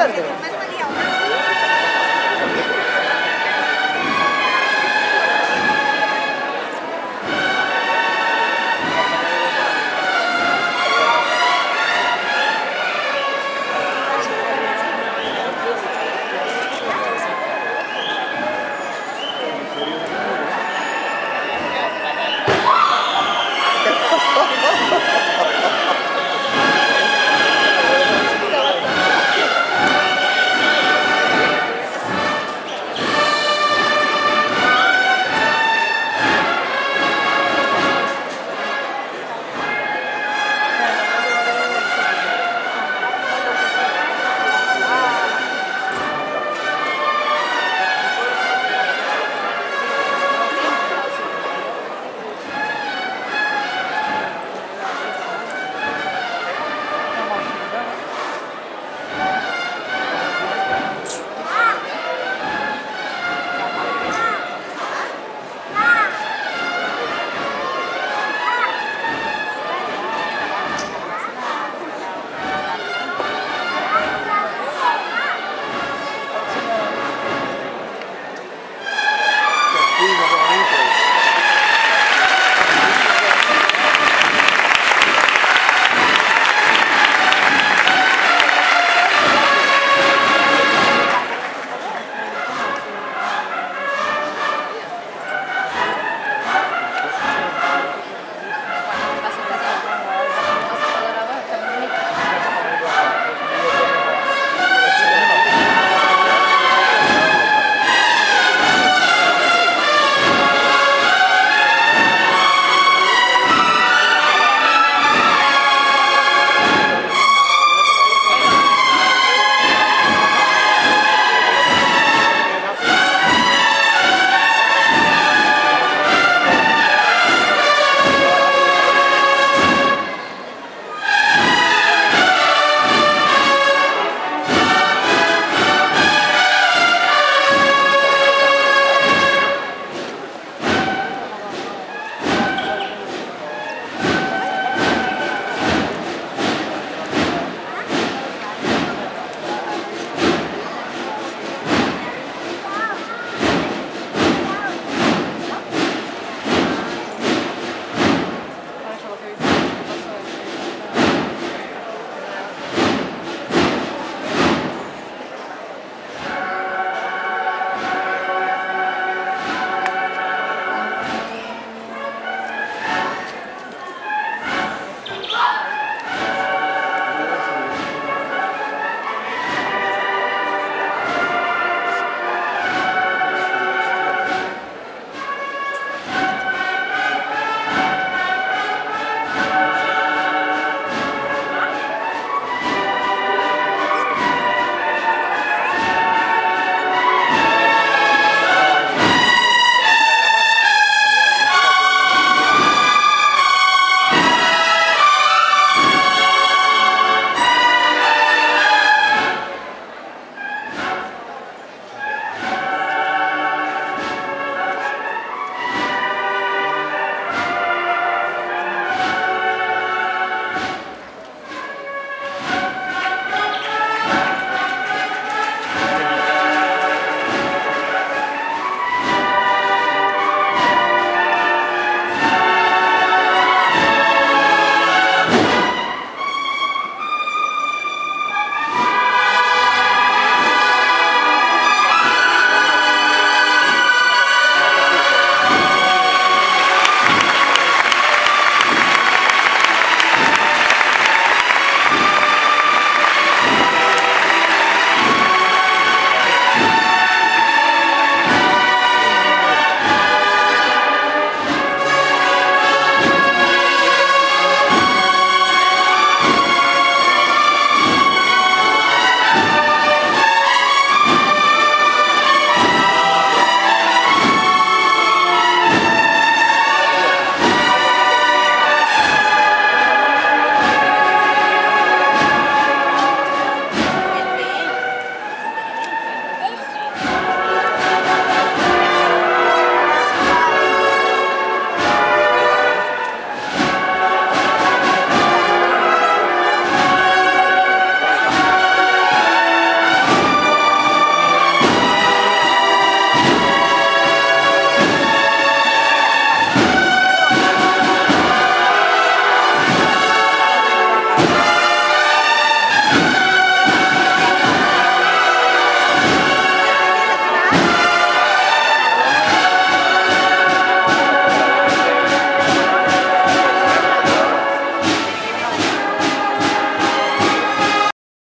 やるけど。